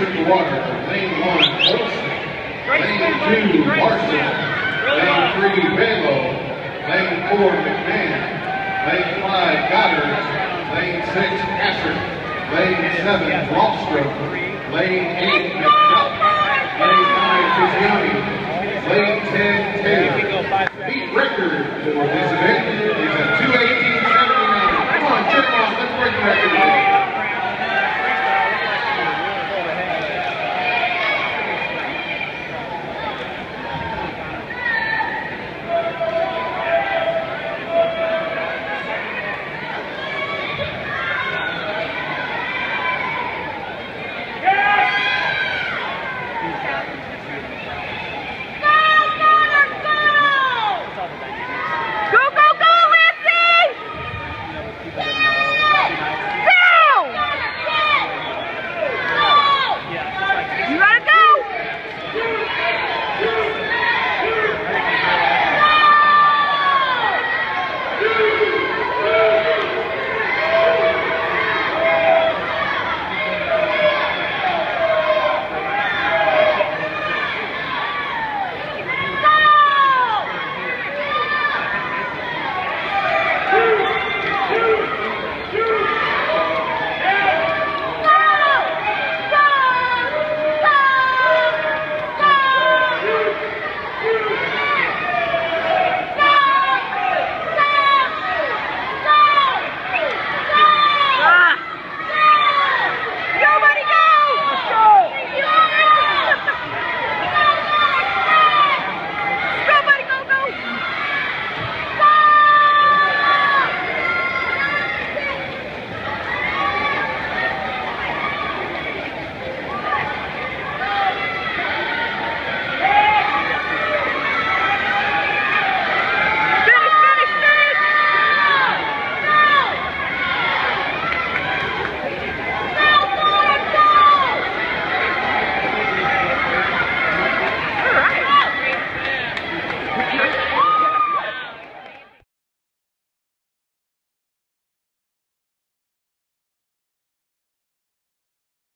took the water. Lane one, Olson. Lane two, Larson. Lane three, Belo. Lane four, McMahon. Lane five, Godard. Lane six, Asher. Lane seven, Rostrom. Lane eight, McDuff. Lane nine, Tiziani. Lane ten, Taylor. Beat record for